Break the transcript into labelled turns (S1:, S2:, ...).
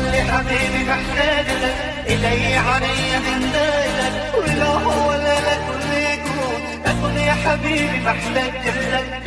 S1: حبيبي محتاج لك. إلي علي من لك. ولا هو ولا لك. ولا يكون. أكون يا حبيبي محتاج لك.